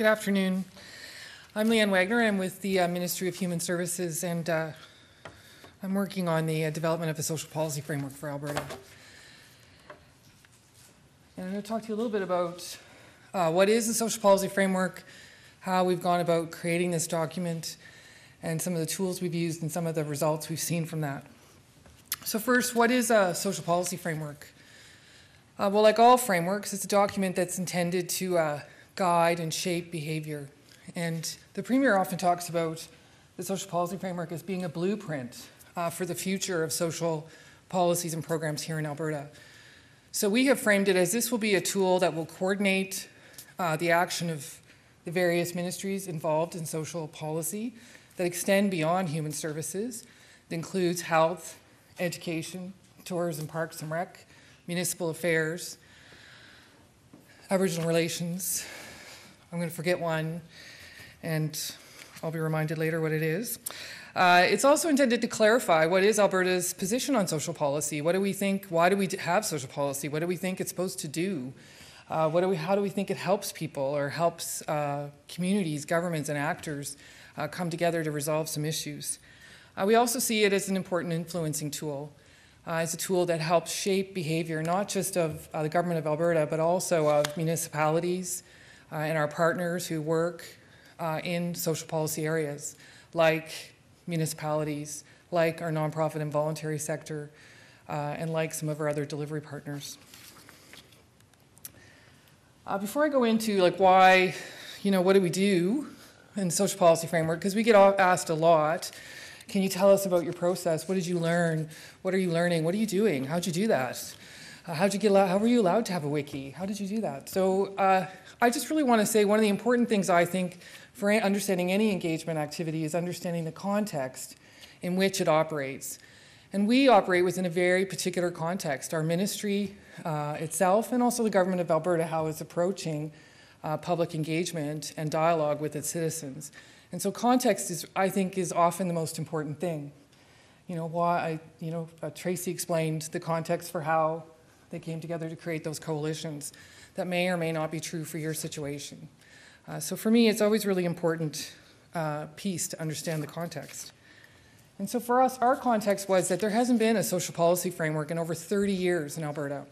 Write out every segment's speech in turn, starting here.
Good afternoon. I'm Leann Wagner. I'm with the uh, Ministry of Human Services, and uh, I'm working on the uh, development of a social policy framework for Alberta. And I'm going to talk to you a little bit about uh, what is the social policy framework, how we've gone about creating this document, and some of the tools we've used and some of the results we've seen from that. So, first, what is a social policy framework? Uh, well, like all frameworks, it's a document that's intended to uh, guide and shape behavior. And the Premier often talks about the social policy framework as being a blueprint uh, for the future of social policies and programs here in Alberta. So we have framed it as this will be a tool that will coordinate uh, the action of the various ministries involved in social policy that extend beyond human services. It includes health, education, tourism, parks and rec, municipal affairs, Aboriginal relations. I'm going to forget one, and I'll be reminded later what it is. Uh, it's also intended to clarify what is Alberta's position on social policy. What do we think? Why do we have social policy? What do we think it's supposed to do? Uh, what do we, how do we think it helps people or helps uh, communities, governments, and actors uh, come together to resolve some issues? Uh, we also see it as an important influencing tool uh, as a tool that helps shape behavior, not just of uh, the government of Alberta, but also of municipalities uh, and our partners who work uh, in social policy areas, like municipalities, like our nonprofit and voluntary sector, uh, and like some of our other delivery partners. Uh, before I go into like why, you know, what do we do in social policy framework? Because we get asked a lot. Can you tell us about your process? What did you learn? What are you learning? What are you doing? How'd you do that? Uh, how'd you get? How were you allowed to have a wiki? How did you do that? So uh, I just really want to say one of the important things I think for understanding any engagement activity is understanding the context in which it operates. And we operate within a very particular context. Our ministry uh, itself, and also the government of Alberta, how it's approaching uh, public engagement and dialogue with its citizens. And so context is, I think, is often the most important thing. You know, why, I, you know, uh, Tracy explained the context for how they came together to create those coalitions that may or may not be true for your situation. Uh, so for me, it's always really important uh, piece to understand the context. And so for us, our context was that there hasn't been a social policy framework in over 30 years in Alberta.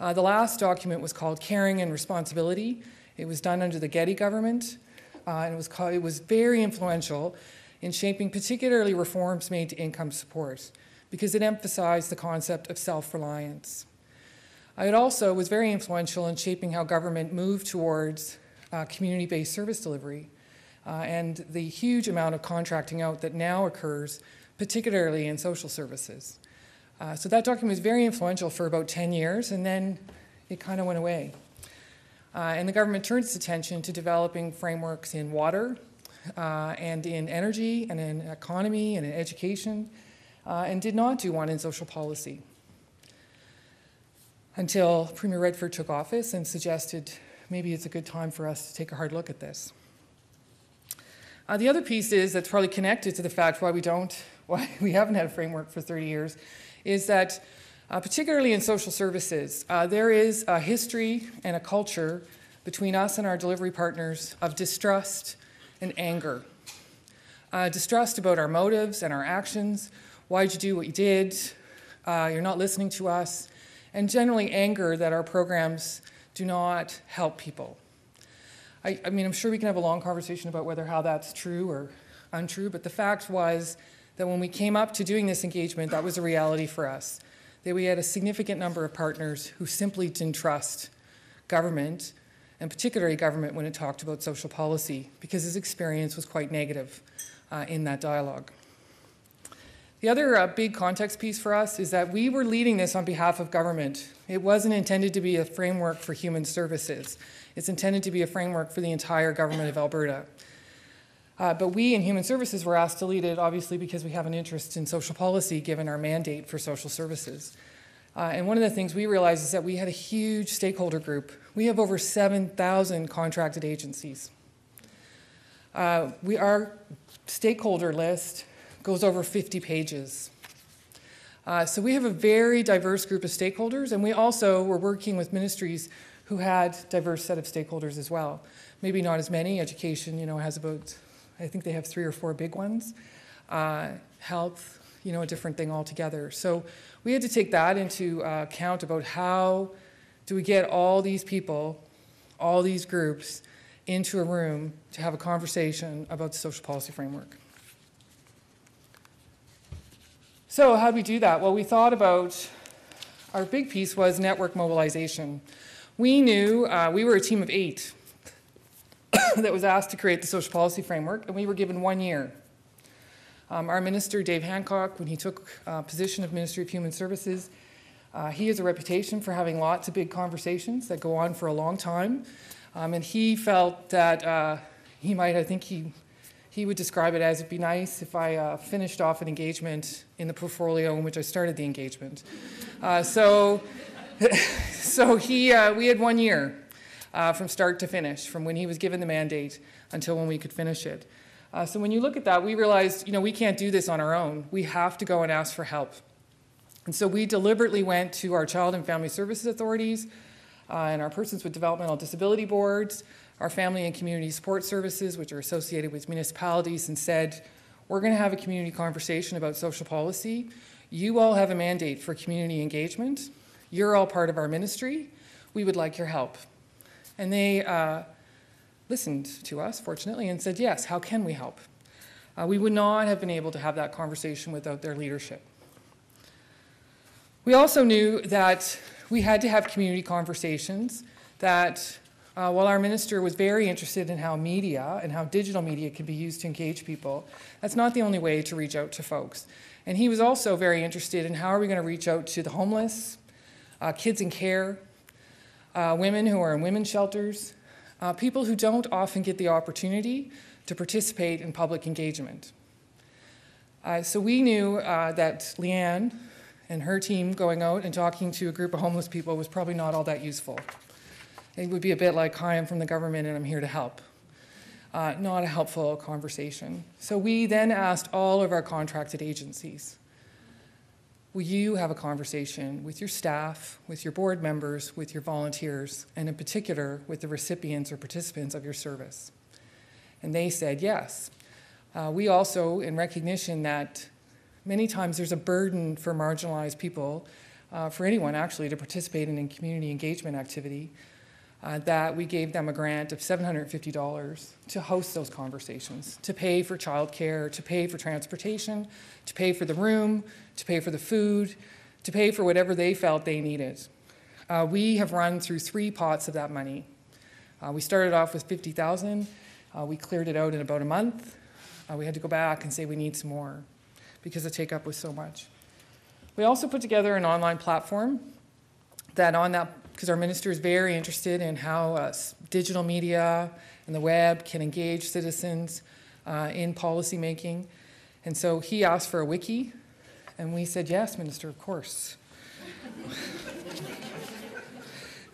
Uh, the last document was called Caring and Responsibility. It was done under the Getty government uh, and it was, called, it was very influential in shaping particularly reforms made to income support because it emphasized the concept of self-reliance. It also was very influential in shaping how government moved towards uh, community-based service delivery uh, and the huge amount of contracting out that now occurs, particularly in social services. Uh, so that document was very influential for about 10 years, and then it kind of went away. Uh, and the government turned its attention to developing frameworks in water uh, and in energy and in economy and in education, uh, and did not do one in social policy until Premier Redford took office and suggested maybe it's a good time for us to take a hard look at this. Uh, the other piece is that's probably connected to the fact why we don't, why we haven't had a framework for 30 years, is that uh, particularly in social services. Uh, there is a history and a culture between us and our delivery partners of distrust and anger. Uh, distrust about our motives and our actions. Why'd you do what you did? Uh, you're not listening to us. And generally, anger that our programs do not help people. I, I mean, I'm sure we can have a long conversation about whether how that's true or untrue, but the fact was that when we came up to doing this engagement, that was a reality for us that we had a significant number of partners who simply didn't trust government, and particularly government when it talked about social policy, because his experience was quite negative uh, in that dialogue. The other uh, big context piece for us is that we were leading this on behalf of government. It wasn't intended to be a framework for human services. It's intended to be a framework for the entire government of Alberta. Uh, but we in Human Services were asked to lead it, obviously, because we have an interest in social policy given our mandate for social services. Uh, and one of the things we realized is that we had a huge stakeholder group. We have over 7,000 contracted agencies. Uh, we, our stakeholder list goes over 50 pages. Uh, so we have a very diverse group of stakeholders, and we also were working with ministries who had diverse set of stakeholders as well. Maybe not as many. Education, you know, has about, I think they have three or four big ones. Uh, health, you know, a different thing altogether. So we had to take that into uh, account about how do we get all these people, all these groups into a room to have a conversation about the social policy framework. So how do we do that? Well, we thought about, our big piece was network mobilization. We knew, uh, we were a team of eight that was asked to create the social policy framework, and we were given one year. Um, our minister, Dave Hancock, when he took uh, position of Ministry of Human Services, uh, he has a reputation for having lots of big conversations that go on for a long time. Um, and he felt that uh, he might, I think he, he would describe it as it'd be nice if I uh, finished off an engagement in the portfolio in which I started the engagement. Uh, so, so he, uh, we had one year uh, from start to finish, from when he was given the mandate until when we could finish it. Uh, so when you look at that, we realized, you know, we can't do this on our own. We have to go and ask for help. And so we deliberately went to our child and family services authorities uh, and our persons with developmental disability boards, our family and community support services, which are associated with municipalities, and said, we're going to have a community conversation about social policy. You all have a mandate for community engagement. You're all part of our ministry. We would like your help. And they uh, listened to us, fortunately, and said, yes, how can we help? Uh, we would not have been able to have that conversation without their leadership. We also knew that we had to have community conversations, that uh, while our minister was very interested in how media and how digital media can be used to engage people, that's not the only way to reach out to folks. And he was also very interested in how are we going to reach out to the homeless, uh, kids in care, uh, women who are in women's shelters, uh, people who don't often get the opportunity to participate in public engagement. Uh, so we knew uh, that Leann and her team going out and talking to a group of homeless people was probably not all that useful. It would be a bit like, hi, I'm from the government and I'm here to help. Uh, not a helpful conversation. So we then asked all of our contracted agencies, will you have a conversation with your staff, with your board members, with your volunteers, and in particular with the recipients or participants of your service? And they said yes. Uh, we also, in recognition that many times there's a burden for marginalized people, uh, for anyone actually, to participate in a community engagement activity, uh, that we gave them a grant of $750 to host those conversations, to pay for childcare, to pay for transportation, to pay for the room, to pay for the food, to pay for whatever they felt they needed. Uh, we have run through three pots of that money. Uh, we started off with 50,000. Uh, we cleared it out in about a month. Uh, we had to go back and say we need some more because the take up was so much. We also put together an online platform that on that because our minister is very interested in how uh, digital media and the web can engage citizens uh, in policy making. And so he asked for a wiki, and we said, yes, minister, of course.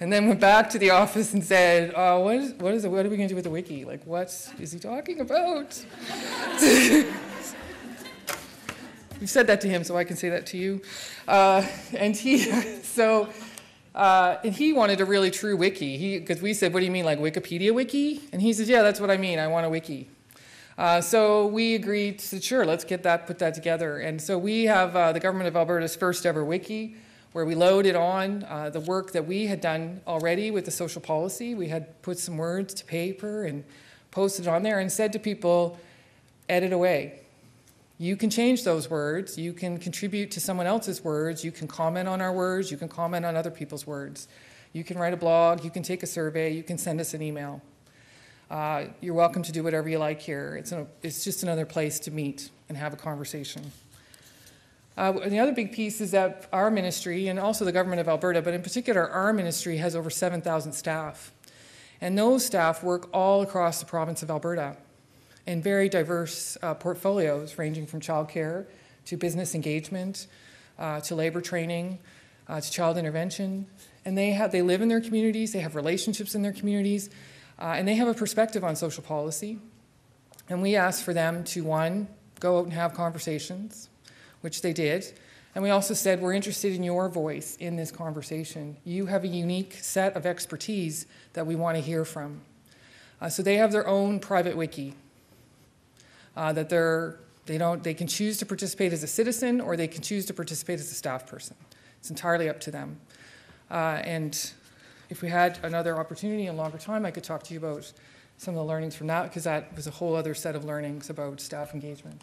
and then went back to the office and said, oh, what, is, what, is what are we going to do with the wiki? Like, what is he talking about? We've said that to him, so I can say that to you. Uh, and he, so uh, and he wanted a really true wiki. He because we said, what do you mean, like Wikipedia wiki? And he said, yeah, that's what I mean. I want a wiki. Uh, so we agreed, said, sure, let's get that, put that together. And so we have uh, the government of Alberta's first ever wiki, where we loaded on uh, the work that we had done already with the social policy. We had put some words to paper and posted on there and said to people, edit away. You can change those words. You can contribute to someone else's words. You can comment on our words. You can comment on other people's words. You can write a blog. You can take a survey. You can send us an email. Uh, you're welcome to do whatever you like here. It's, a, it's just another place to meet and have a conversation. Uh, the other big piece is that our ministry, and also the government of Alberta, but in particular our ministry, has over 7,000 staff. And those staff work all across the province of Alberta in very diverse uh, portfolios ranging from childcare to business engagement uh, to labor training uh, to child intervention. And they, have, they live in their communities, they have relationships in their communities, uh, and they have a perspective on social policy. And we asked for them to, one, go out and have conversations, which they did, And we also said we're interested in your voice in this conversation. You have a unique set of expertise that we want to hear from. Uh, so they have their own private wiki uh, that they're, they, don't, they can choose to participate as a citizen or they can choose to participate as a staff person. It's entirely up to them. Uh, and if we had another opportunity and longer time, I could talk to you about some of the learnings from that because that was a whole other set of learnings about staff engagement.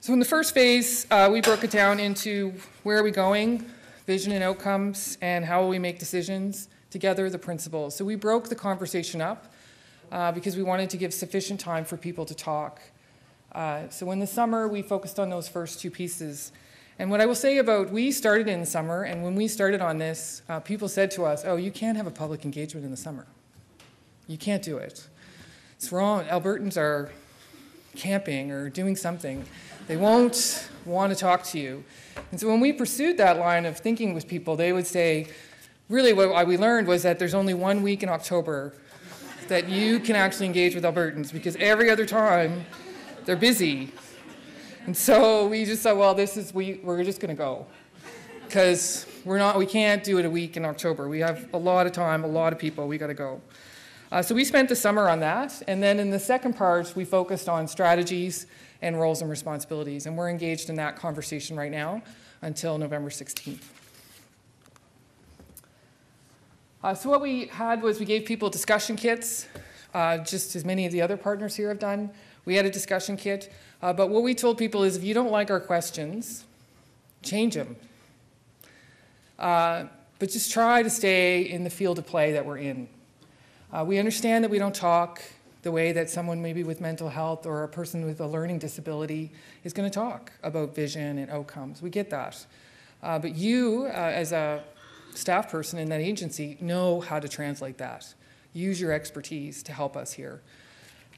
So in the first phase, uh, we broke it down into where are we going, vision and outcomes, and how will we make decisions together, the principles. So we broke the conversation up uh, because we wanted to give sufficient time for people to talk. Uh, so in the summer, we focused on those first two pieces. And what I will say about we started in the summer, and when we started on this, uh, people said to us, "Oh, you can't have a public engagement in the summer. You can't do it. It's wrong. Albertans are camping or doing something." They won't want to talk to you. And so when we pursued that line of thinking with people, they would say, really what we learned was that there's only one week in October that you can actually engage with Albertans because every other time they're busy. And so we just said, well, this is, we, we're just going to go because we're not, we can't do it a week in October. We have a lot of time, a lot of people, we got to go. Uh, so we spent the summer on that. And then in the second part, we focused on strategies and roles and responsibilities. And we're engaged in that conversation right now until November 16th. Uh, so what we had was we gave people discussion kits, uh, just as many of the other partners here have done. We had a discussion kit. Uh, but what we told people is if you don't like our questions, change them. Uh, but just try to stay in the field of play that we're in. Uh, we understand that we don't talk the way that someone maybe with mental health or a person with a learning disability is going to talk about vision and outcomes. We get that. Uh, but you, uh, as a staff person in that agency, know how to translate that. Use your expertise to help us here.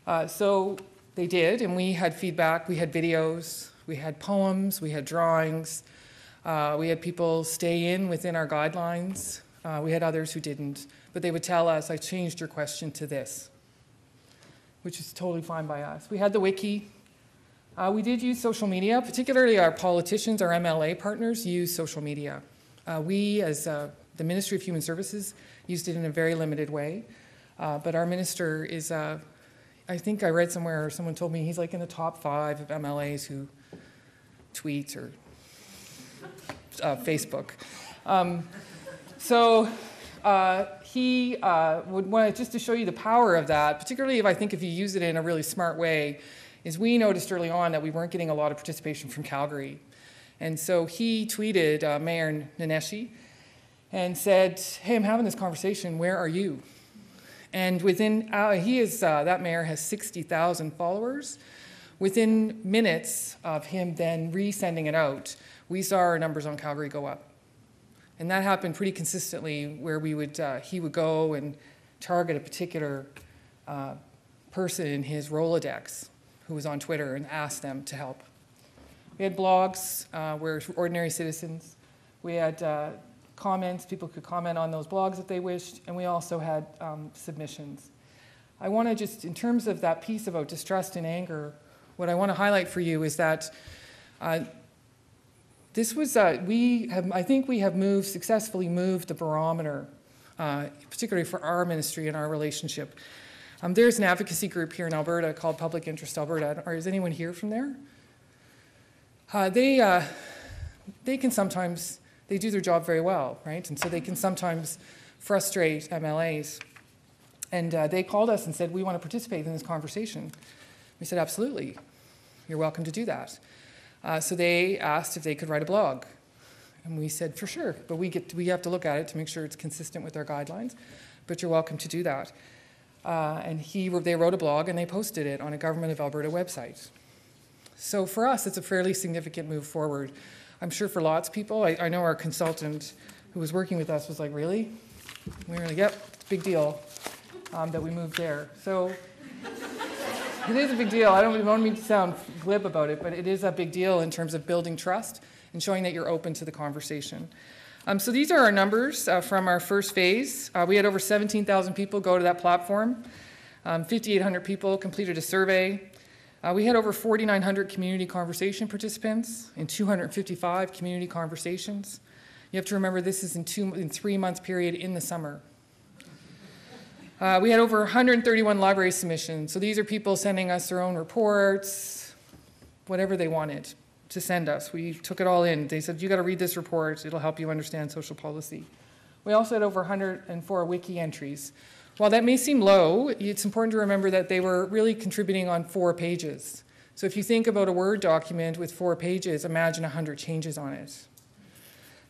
Uh, so they did, and we had feedback. We had videos, we had poems, we had drawings. Uh, we had people stay in within our guidelines. Uh, we had others who didn't, but they would tell us, I changed your question to this which is totally fine by us. We had the wiki. Uh, we did use social media, particularly our politicians, our MLA partners use social media. Uh, we, as uh, the Ministry of Human Services, used it in a very limited way. Uh, but our minister is, uh, I think I read somewhere, or someone told me he's like in the top five of MLAs who tweet or uh, Facebook. Um, so uh, he would want just to show you the power of that, particularly if I think if you use it in a really smart way, is we noticed early on that we weren't getting a lot of participation from Calgary. And so he tweeted uh, Mayor Nenshi and said, hey, I'm having this conversation, where are you? And within, uh, he is, uh, that mayor has 60,000 followers. Within minutes of him then resending it out, we saw our numbers on Calgary go up. And that happened pretty consistently where we would, uh, he would go and target a particular uh, person in his Rolodex who was on Twitter and ask them to help. We had blogs uh, where ordinary citizens, we had uh, comments, people could comment on those blogs if they wished, and we also had um, submissions. I want to just, in terms of that piece about distrust and anger, what I want to highlight for you is that uh, this was, uh, we have, I think we have moved, successfully moved the barometer, uh, particularly for our ministry and our relationship. Um, there's an advocacy group here in Alberta called Public Interest Alberta. Is anyone here from there? Uh, they, uh, they can sometimes, they do their job very well, right? And so they can sometimes frustrate MLAs. And uh, they called us and said, we want to participate in this conversation. We said, absolutely, you're welcome to do that. Uh, so they asked if they could write a blog. And we said, for sure, but we, get, we have to look at it to make sure it's consistent with our guidelines, but you're welcome to do that. Uh, and he, they wrote a blog and they posted it on a Government of Alberta website. So for us, it's a fairly significant move forward. I'm sure for lots of people, I, I know our consultant who was working with us was like, really? We were like, yep, it's a big deal um, that we moved there. So it is a big deal. I don't want me to sound glib about it, but it is a big deal in terms of building trust and showing that you're open to the conversation. Um, so these are our numbers uh, from our first phase. Uh, we had over 17,000 people go to that platform. Um, 5,800 people completed a survey. Uh, we had over 4,900 community conversation participants in 255 community conversations. You have to remember this is in two in three months period in the summer. Uh, we had over 131 library submissions. So these are people sending us their own reports, whatever they wanted to send us. We took it all in. They said, you got to read this report. It'll help you understand social policy. We also had over 104 wiki entries. While that may seem low, it's important to remember that they were really contributing on four pages. So if you think about a Word document with four pages, imagine 100 changes on it.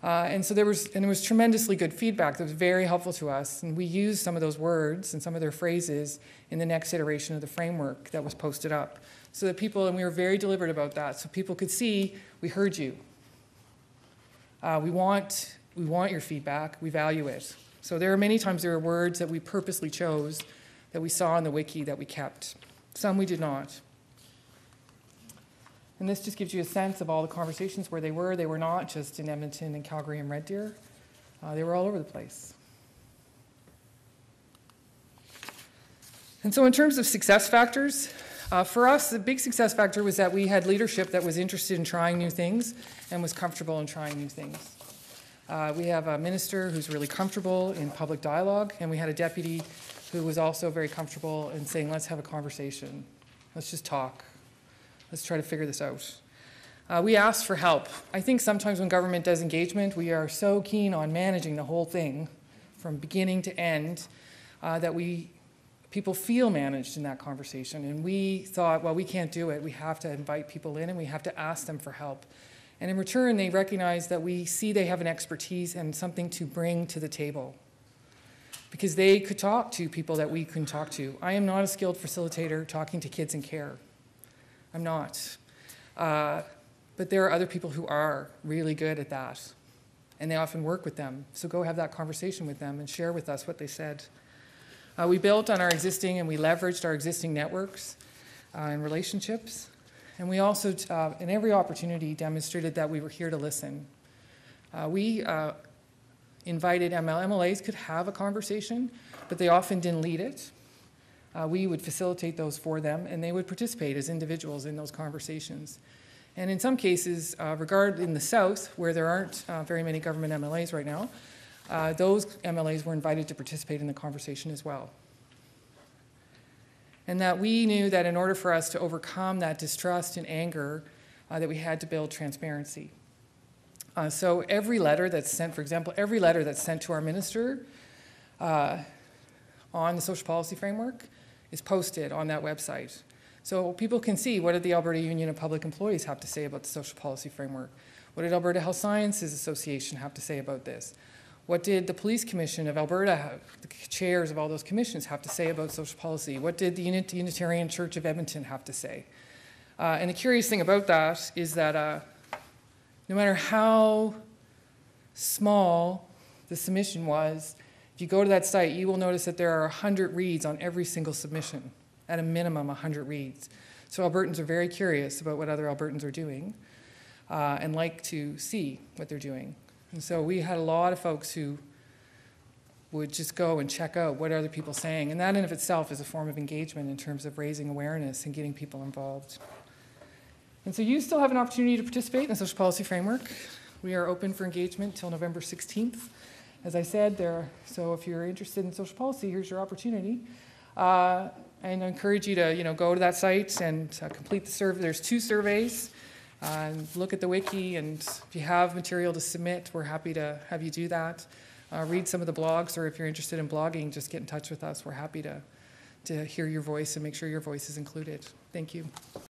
Uh, and so there was, and it was tremendously good feedback that was very helpful to us. And we used some of those words and some of their phrases in the next iteration of the framework that was posted up. So that people, and we were very deliberate about that, so people could see we heard you. Uh, we, want, we want your feedback, we value it. So there are many times there are words that we purposely chose that we saw in the wiki that we kept. Some we did not. And this just gives you a sense of all the conversations where they were. They were not just in Edmonton and Calgary and Red Deer, uh, they were all over the place. And so, in terms of success factors, uh, for us, the big success factor was that we had leadership that was interested in trying new things and was comfortable in trying new things. Uh, we have a minister who's really comfortable in public dialogue, and we had a deputy who was also very comfortable in saying, let's have a conversation, let's just talk. Let's try to figure this out. Uh, we asked for help. I think sometimes when government does engagement, we are so keen on managing the whole thing from beginning to end uh, that we people feel managed in that conversation. And we thought, well, we can't do it. We have to invite people in and we have to ask them for help. And in return, they recognize that we see they have an expertise and something to bring to the table because they could talk to people that we couldn't talk to. I am not a skilled facilitator talking to kids in care. I'm not. Uh, but there are other people who are really good at that, and they often work with them. So go have that conversation with them and share with us what they said. Uh, we built on our existing and we leveraged our existing networks uh, and relationships. And we also, uh, in every opportunity, demonstrated that we were here to listen. Uh, we uh, invited ML. MLAs could have a conversation, but they often didn't lead it. Uh, we would facilitate those for them, and they would participate as individuals in those conversations. And in some cases, uh, regard in the South, where there aren't uh, very many government MLAs right now, uh, those MLAs were invited to participate in the conversation as well. And that we knew that in order for us to overcome that distrust and anger, uh, that we had to build transparency. Uh, so every letter that's sent, for example, every letter that's sent to our minister on the social policy framework is posted on that website. So people can see what did the Alberta Union of Public Employees have to say about the social policy framework? What did Alberta Health Sciences Association have to say about this? What did the Police Commission of Alberta, the chairs of all those commissions, have to say about social policy? What did the Unitarian Church of Edmonton have to say? Uh, and the curious thing about that is that uh, no matter how small the submission was, if you go to that site, you will notice that there are 100 reads on every single submission, at a minimum 100 reads. So Albertans are very curious about what other Albertans are doing uh, and like to see what they're doing. And so we had a lot of folks who would just go and check out what other people are saying. And that in of itself is a form of engagement in terms of raising awareness and getting people involved. And so you still have an opportunity to participate in the social policy framework. We are open for engagement till November 16th as I said, there. So if you're interested in social policy, here's your opportunity. Uh, and I encourage you to, you know, go to that site and uh, complete the survey. There's two surveys. Uh, look at the wiki, and if you have material to submit, we're happy to have you do that. Uh, read some of the blogs, or if you're interested in blogging, just get in touch with us. We're happy to, to hear your voice and make sure your voice is included. Thank you.